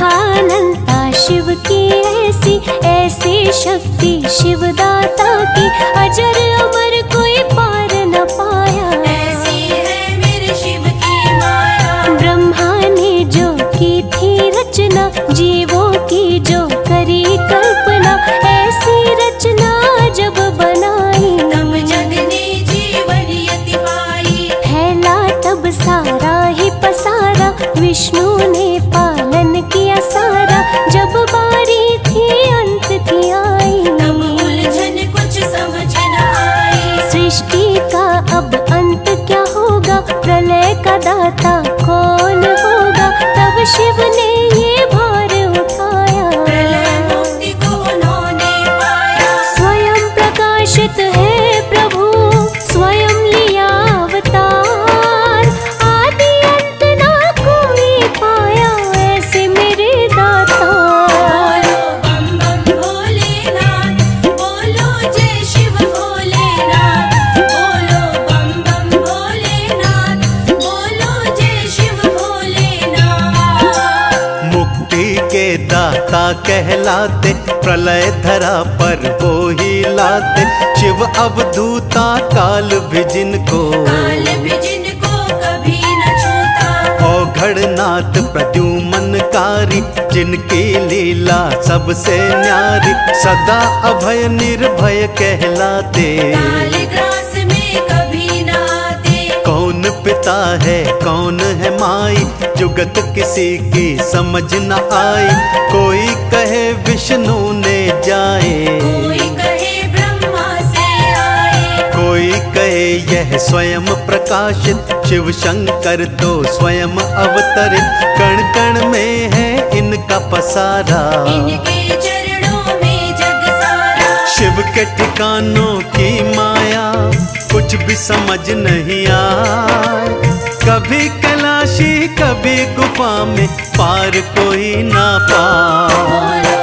कथानंता शिव की ऐसी ऐसी शक्ति शिवदाता की। अजर अमर कोई पार न पाया। ऐसी है मेरे शिव की माया। ब्रह्मा ने जो की थी रचना जीवों की जो करी कल्पना ऐसी रचना जब बनाई। तब जग ने जीवन यति पाई फैला तब सारा ही पसारा विष्णु ने कहलाते प्रलय धरा पर वो ही लाते। शिव अवधूता काल भी जिनको। काल भी जिनको कभी न छूता। औघड़नाथ प्रद्युमनकारी जिनकी लीला सबसे न्यारी। सदा अभय निर्भय कहलाते। काल ग्रास में कभी न आते। कौन पिता है कौन है माई? जुगत किसी की समझ न आई। कोई कहे विष्णु ने जाए। कोई कहे ब्रह्मा से आए। कोई कहे यह स्वयं प्रकाशित शिव शंकर तो स्वयं अवतरित। कण कण में है इनका पसारा। इनके चरणों में जग सारा। शिव के ठिकानों की माया कुछ भी समझ नहीं आए। कभी कलाशी कभी गुफा में पार कोई ना पाए।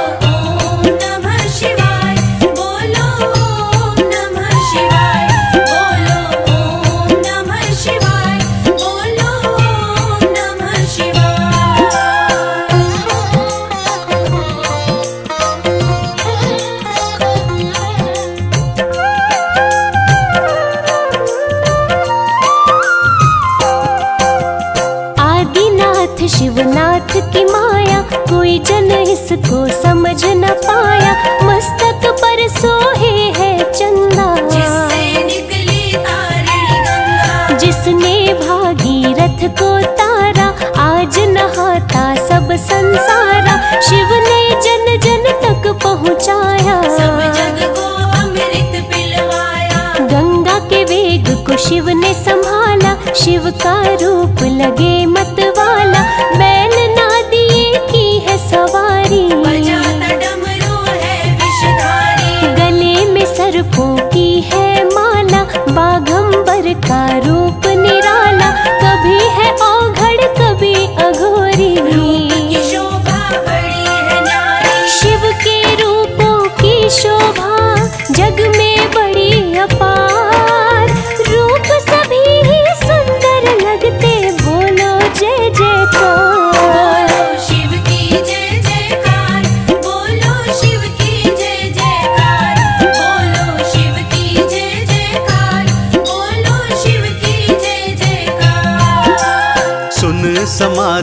संसारा शिव ने जन जन तक पहुँचाया। सब जग को अमृत पिलवाया। गंगा के वेग को शिव ने संभाला शिव का रूप लगे।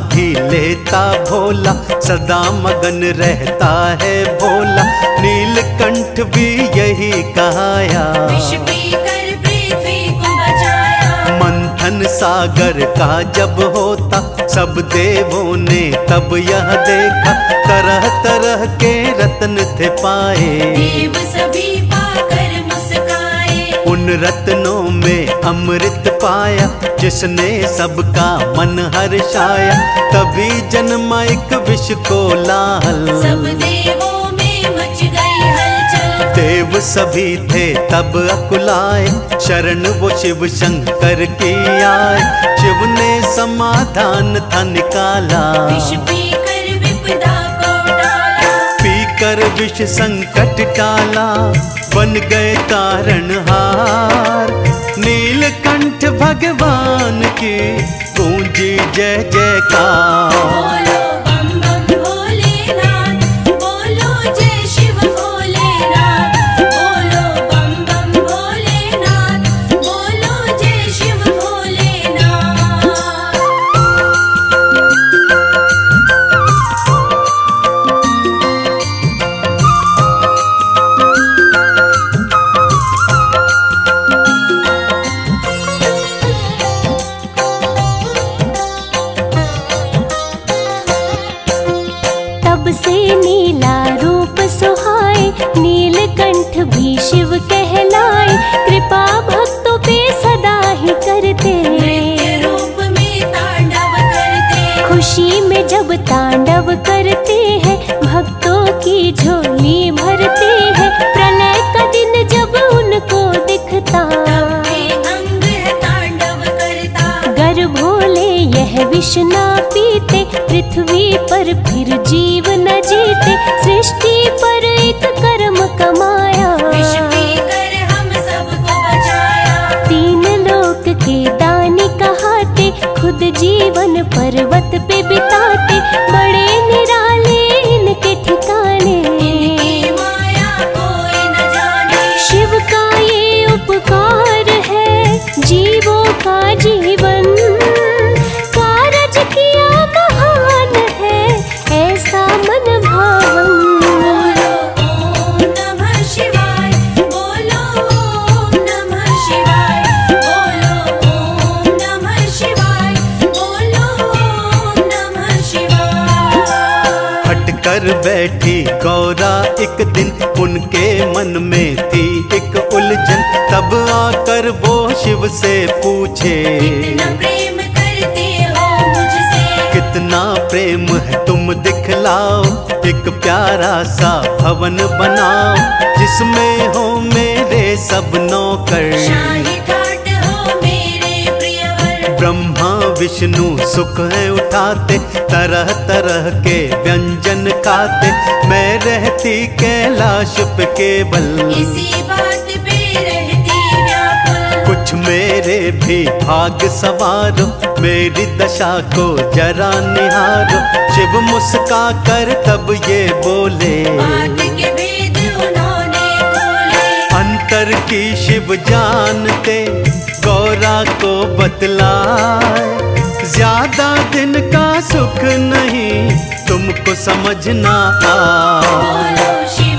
समाधि लेता भोला सदा मगन रहता है भोला। नीलकंठ भी यही कहाया। विष पीकर पृथ्वी को बचाया। मंथन सागर का जब होता सब देवों ने तब यह देखा। तरह तरह के रत्न थे पाए। देव सभी पाकर मुस्काए। उन रत्नों में अमृत पाया जिसने सबका मन हर्षाया तभी जन्मा एक विष को लाल सब देवों में मच गई हलचल। देव सभी थे तब अकुलाए शरण वो शिव शंकर की आए। शिव ने समाधान था निकाला। विष पीकर विपदा को डाला। पीकर विष संकट टाला बन गए तारणहार नीलकंठ भगवान की गूंजी जय जयकार। करते हैं, भक्तों की झोली भरते हैं। प्रलय का दिन जब उनको दिखता गर भोले यह विष पीते, पृथ्वी पर फिर जीव न जीते। सृष्टि पर एक कर्म कमाया, तीन लोक के दानी कहाते, खुद जीवन पर्वत बैठी गौरा एक दिन उनके मन में थी। एक उलझन तब आकर वो शिव से पूछे। कितना प्रेम करते हो मुझसे? कितना प्रेम है तुम दिखलाओ एक प्यारा सा भवन बनाओ जिसमें हो मेरे सब नौकर। शाही ब्रह्मा विष्णु सुख है उठाते तरह तरह के व्यंजन खाते। मैं रहती कैलाश पे केवल। इसी बात पे रहती कुछ मेरे भी भाग सवारो मेरी दशा को जरा निहारो। शिव मुस्का कर तब ये बोले। अंतर की शिव जानते को बतलाए। ज़्यादा दिन का सुख नहीं तुमको समझना आ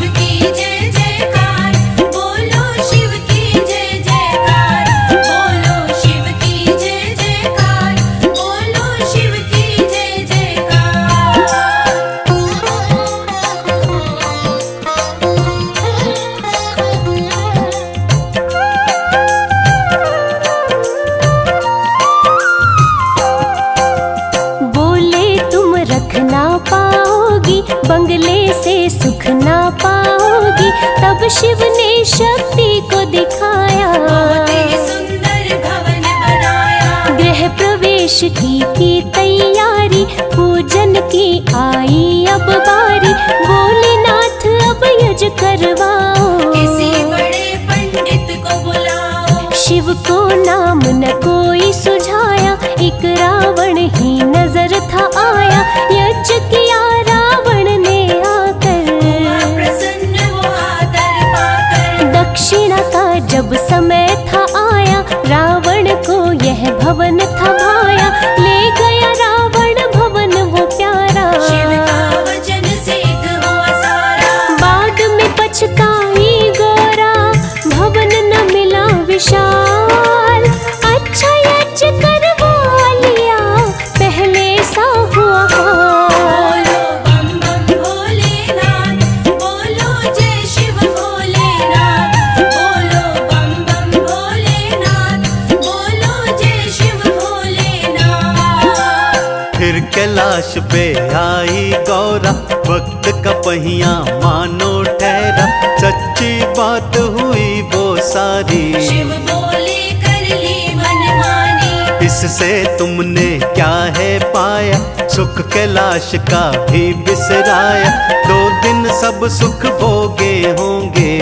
शिव ने शक्ति को दिखाया। सुंदर भवन बनाया। गृह प्रवेश की की तैयारी पूजन की आई अब बारी। भोलेनाथ अब यज करवाओ कैलाश पे आई गौरा वक्त का पहिया मानो ठहरा। सच्ची बात हुई वो सारी। शिव बोले कर ली मनमानी। इससे तुमने क्या है पाया? सुख कैलाश का भी बिसराया। दो दिन सब सुख भोगे होंगे।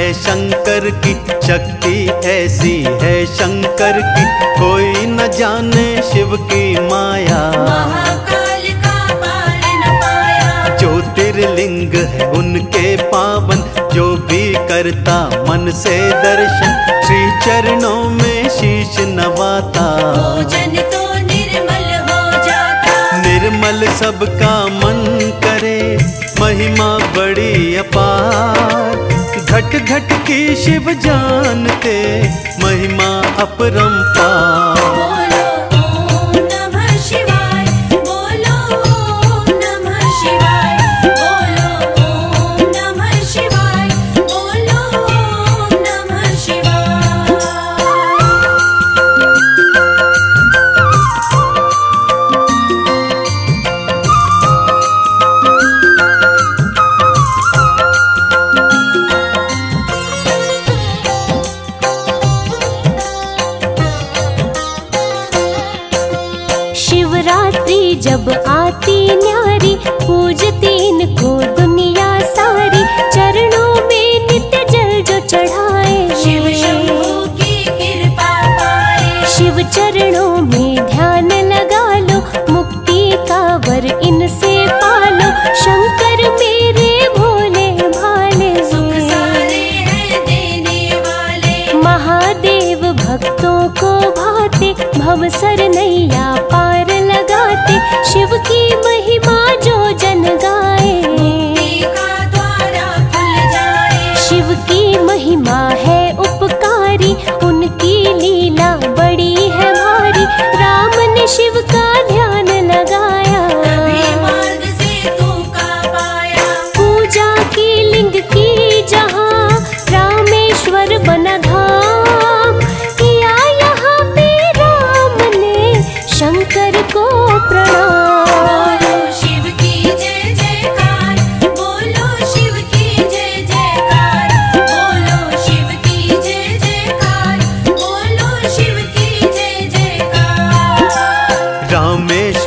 है शंकर की शक्ति ऐसी है शंकर की। कोई न जाने शिव की माया। महाकाल का पार न पाया। ज्योतिर्लिंग है उनके पावन। जो भी करता मन से दर्शन श्री चरणों में शीश नवाता। भोजन तो निर्मल हो जाता। निर्मल सबका मन करे महिमा बड़ी अपार। घट घट की शिव जानते महिमा अपरंपार।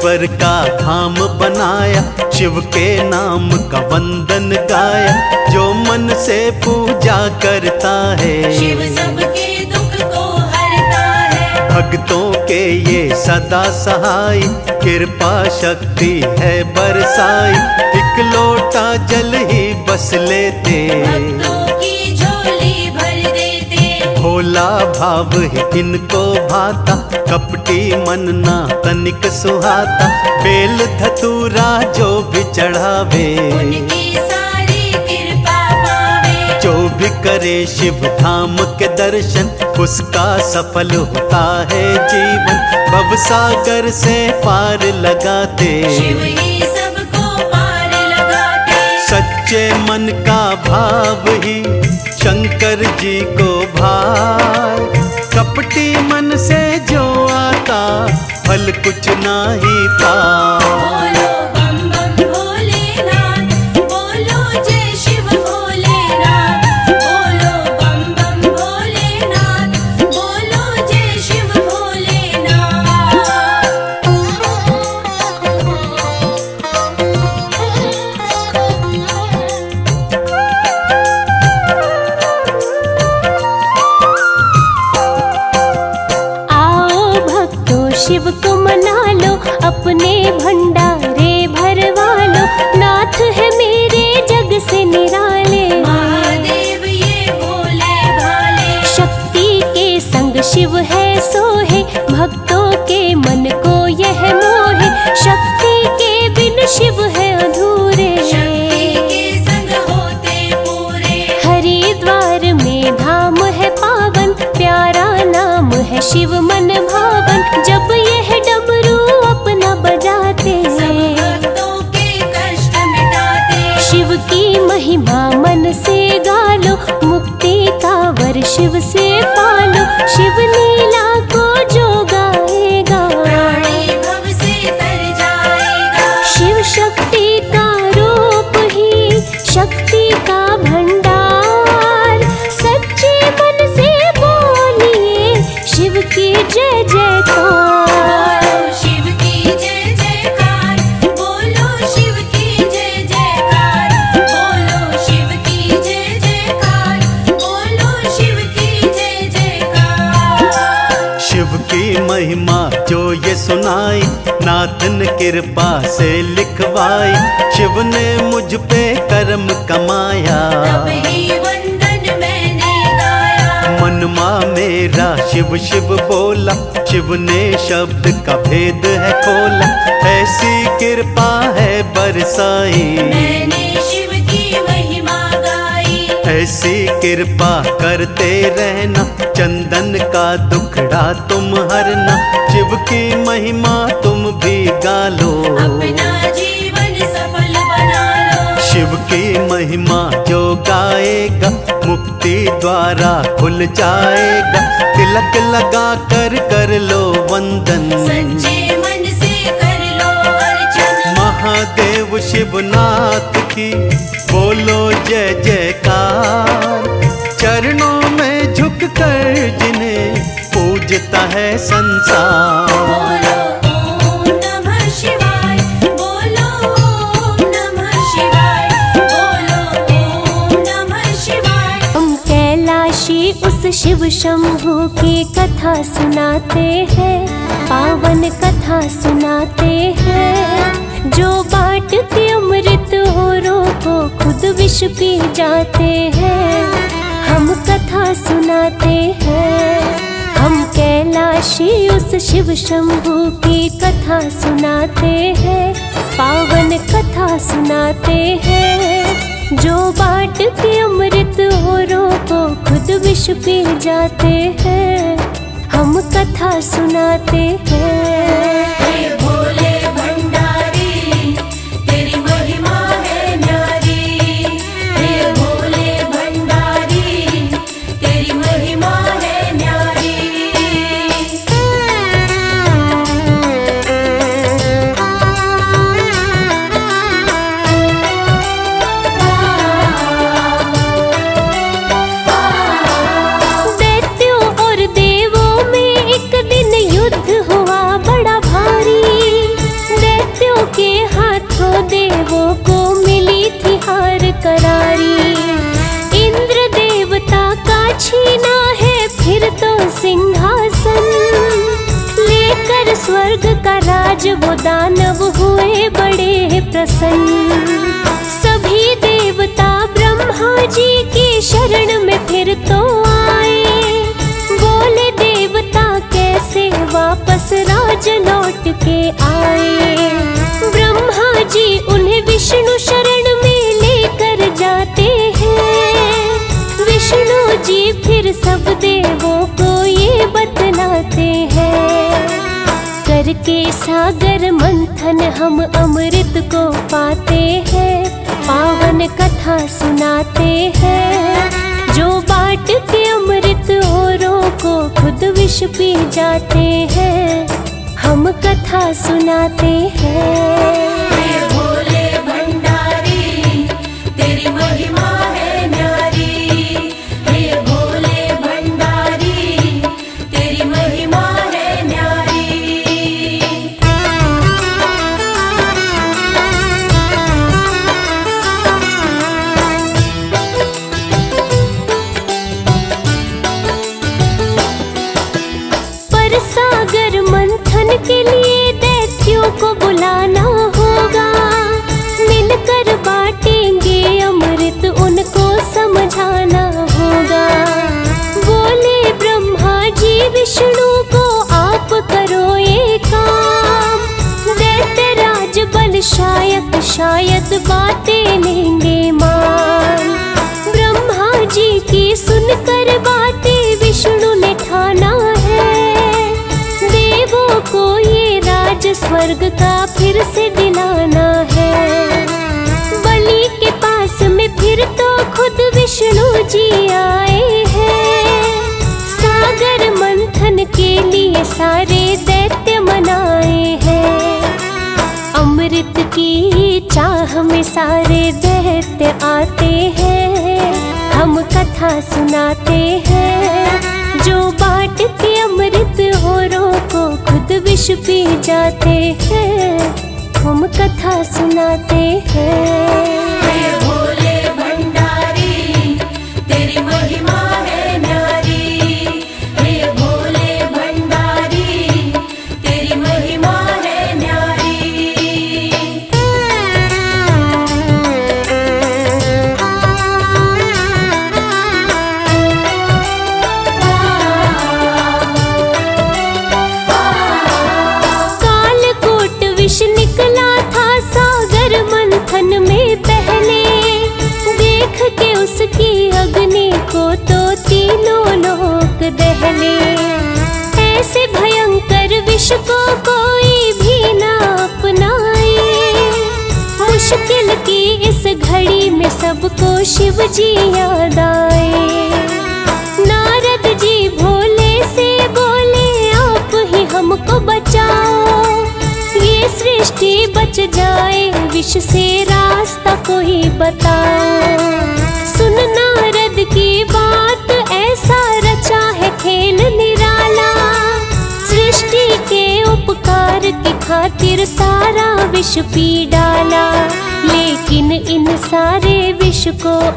रामेश्वर का धाम बनाया शिव के नाम का वंदन गाया जो मन से पूजा करता है। शिव सबके दुख को हरता है। भक्तों के ये सदा सहाय कृपा शक्ति है बरसाई एक लोटा जल ही बस लेते। भक्तों भोला भाव है इनको भाता कपटी मन ना तनिक सुहाता। बेल धतूरा जो भी चढ़ावे जो भी करे शिव धाम के दर्शन उसका सफल होता है जीवन। भव सागर से पार लगाते। शिव ही सबको पार लगाते। सच्चे मन का भाव ही शंकर जी को भार। कपटी मन से जो आता फल कुछ ना ही पा शिव को मना लो अपने भंडारे भरवा लो। नाथ है मेरे जग से निराले। महादेव ये भोले भाले। शक्ति के संग शिव है सोहे भक्तों के मन को यह मोहे। शक्ति के बिन शिव है अधूरे। शक्ति के संग होते पूरे। हरिद्वार में धाम है पावन प्यारा नाम है शिव सुनाई नाथन कृपा से लिखवाई शिव ने मुझ पे कर्म कमाया। मनमा मेरा शिव शिव बोला शिव ने शब्द का भेद है खोला। ऐसी कृपा है बरसाई। मैंने ऐसी कृपा करते रहना। चंदन का दुखड़ा तुम हरना। शिव की महिमा तुम भी गालो। अपना जीवन सफल बना लो शिव की महिमा जो गाएगा मुक्ति द्वारा खुल जाएगा। तिलक लगा कर कर लो वंदन। सच्चे मन से कर लो अर्चन। शिव शिवनाथ की बोलो जय जयकार। चरणों में झुक कर जिन्हें पूजता है संसार। बोलो उस शिव शंभु की कथा सुनाते हैं पावन कथा सुनाते हैं। जो बांटते अमृत होरों को खुद विष पी जाते हैं, हम कथा सुनाते हैं। हम कैलाशी उस शिव शंभु की कथा सुनाते हैं, पावन कथा सुनाते हैं। जो बाट के अमृत होरों को खुद विष पी जाते हैं, हम कथा सुनाते हैं।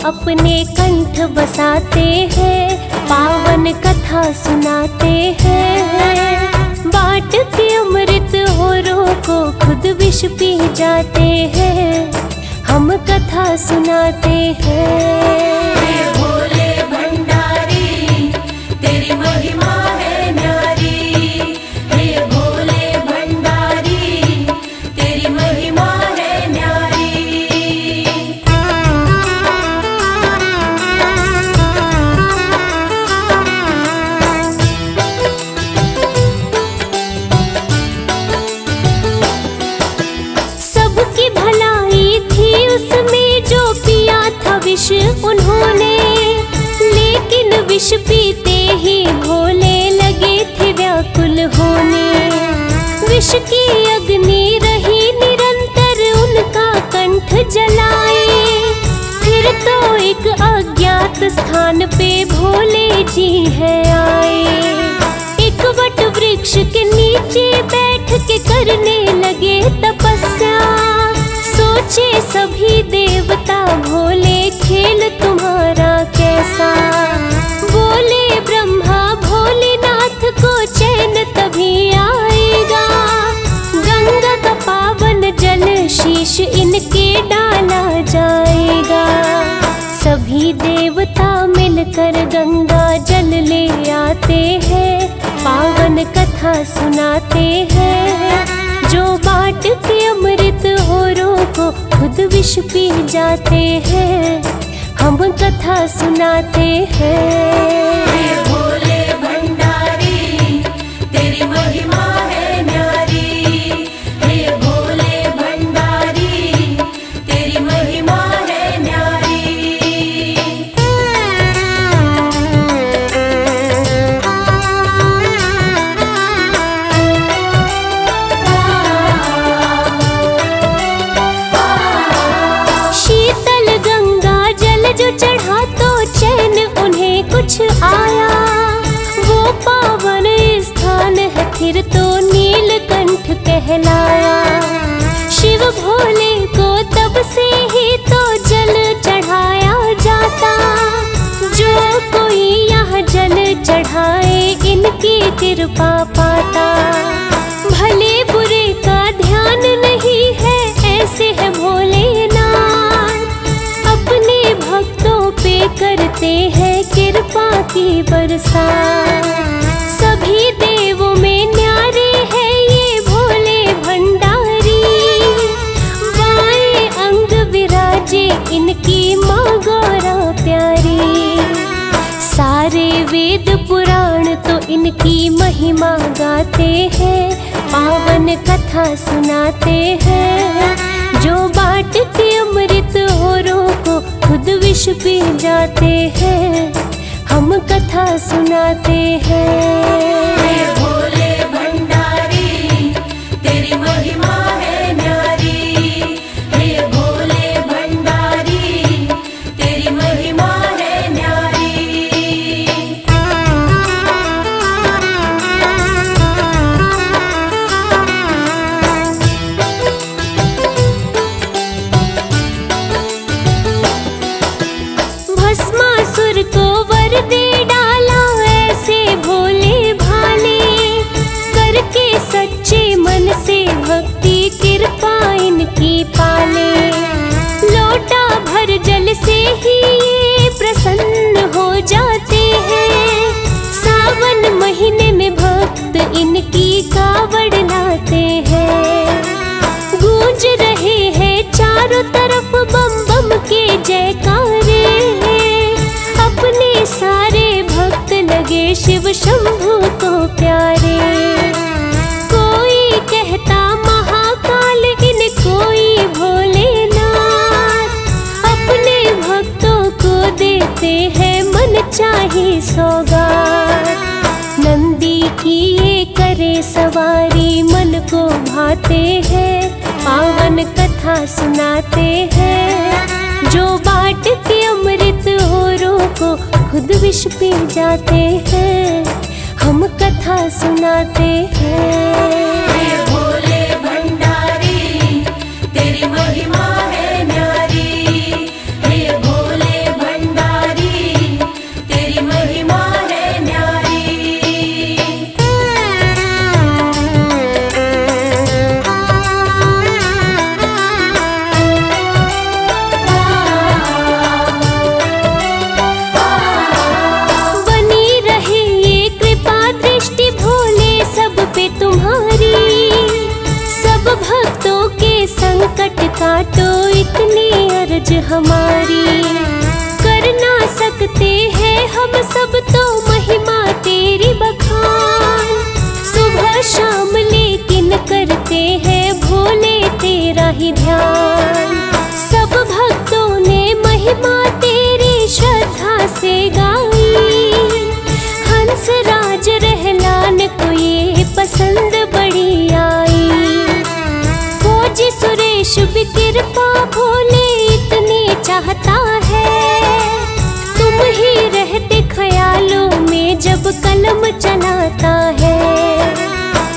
अपने कंठ बसाते हैं, पावन कथा सुनाते हैं। बाट के अमृत होरों को खुद विष पी जाते हैं, हम कथा सुनाते हैं। इनकी कृपा पाता। भले बुरे का ध्यान नहीं है, ऐसे है भोलेनाथ अपने भक्तों पे करते हैं कृपा की बरसात। सभी वेद पुराण तो इनकी महिमा गाते हैं, पावन कथा सुनाते हैं। जो बाट के अमृत औरों को खुद विष पी जाते हैं, हम कथा सुनाते हैं। इनकी कावड़ लाते हैं। गूंज रहे हैं चारों तरफ़ बम बम के जयकारे अपने सारे भक्त लगे शिव शंभु को प्यारे। कोई कहता महाकाल इन कोई भोलेनाथ। अपने भक्तों को देते हैं मन चाहे सौगात भाते हैं, पावन कथा सुनाते हैं। जो बाट के अमृत औरों को खुद विष पी जाते हैं, हम कथा सुनाते हैं। अर्ज़ हमारी कर ना सकते हैं हम सब तो महिमा तेरी बखान। सुबह शाम लेकिन करते हैं भोले तेरा ही ध्यान। सब भक्तों ने महिमा तेरी श्रद्धा से गाई। हंस राज रहलान को ये पसंद बड़ी आई। फौजी सुरेश भी कलम चलाता है।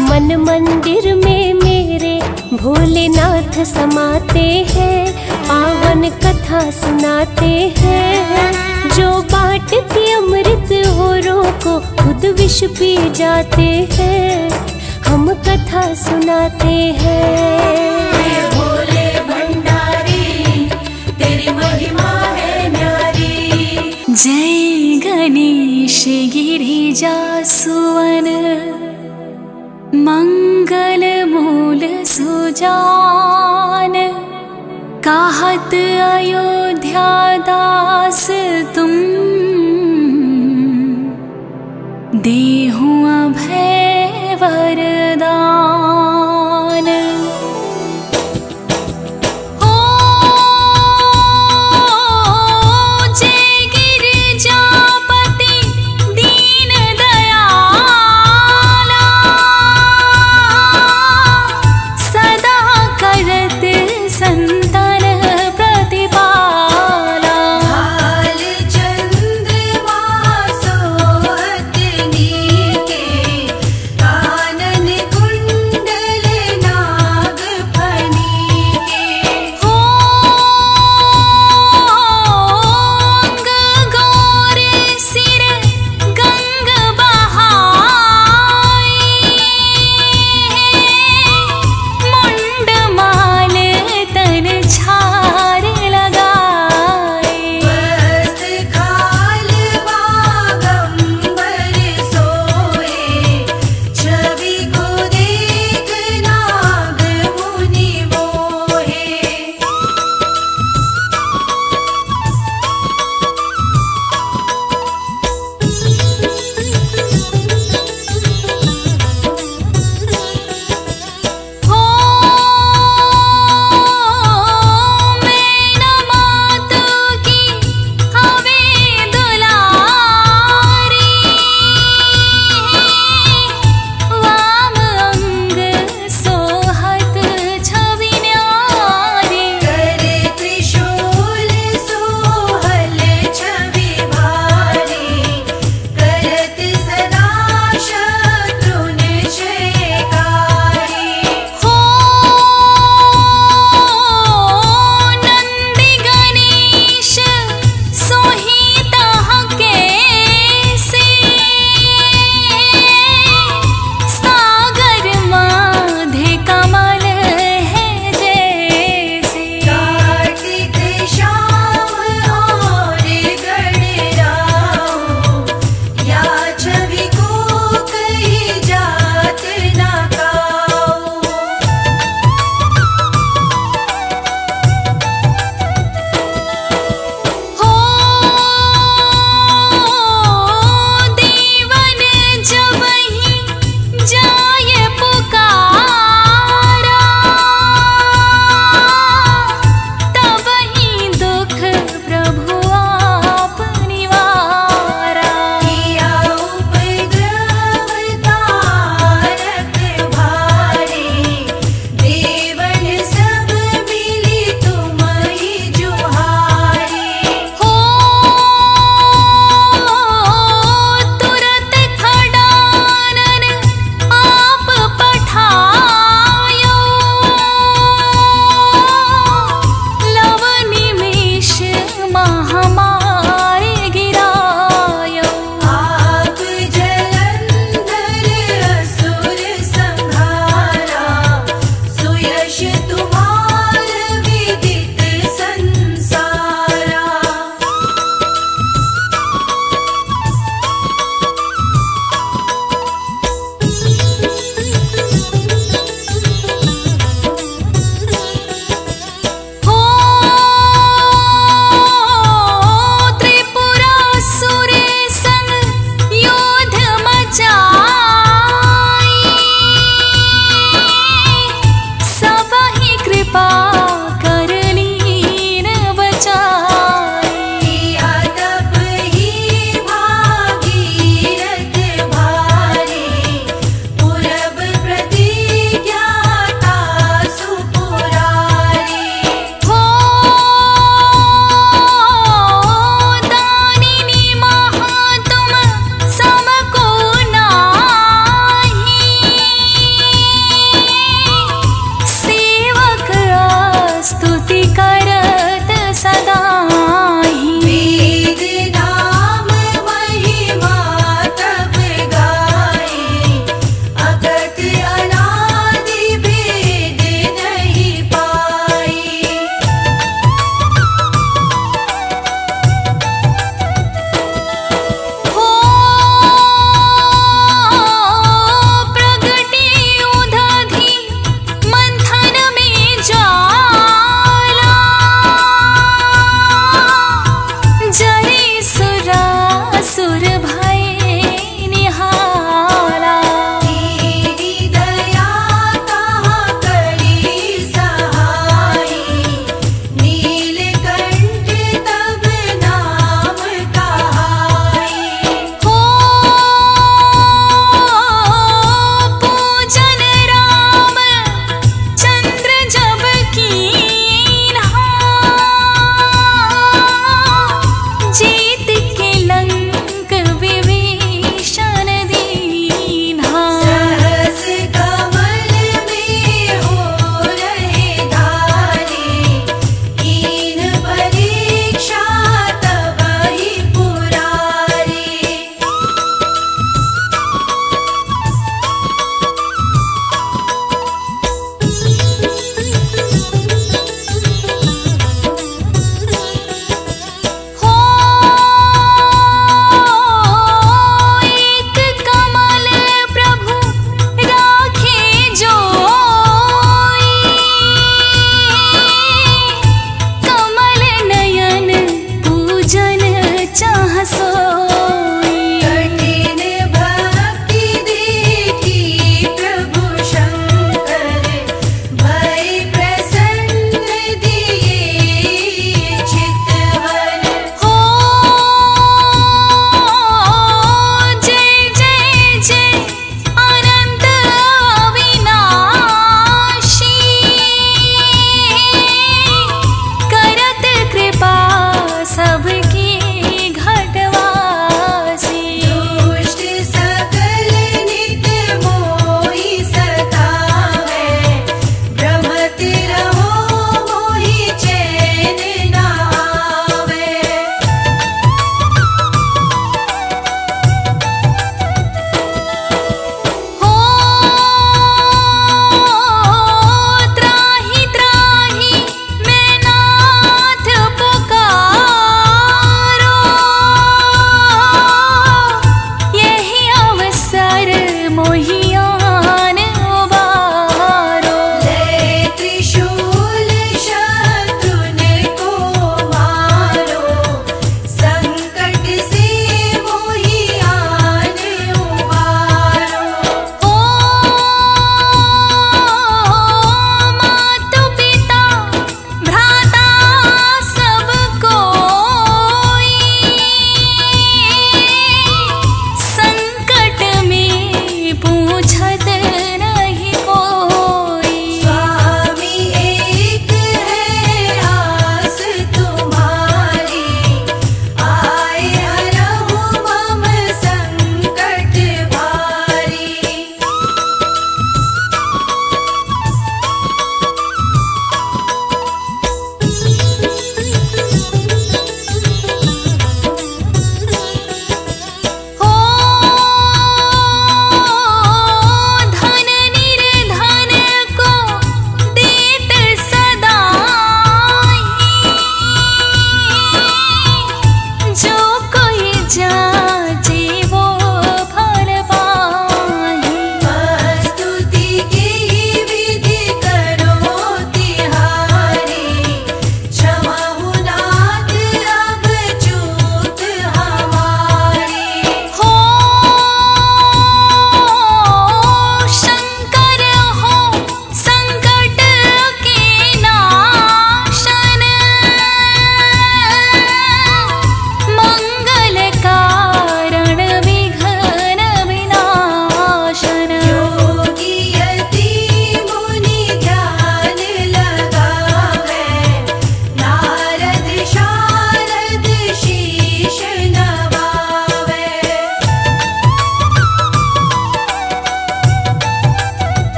मन मंदिर में मेरे भोलेनाथ समाते हैं पावन कथा सुनाते हैं। जो बाट के अमृत होरों को खुद विष पी जाते हैं हम कथा सुनाते हैं। भोले भंडारी तेरी महिमा है न्यारी। जय सुवन मंगल मूल सुजान कहत अयोध्या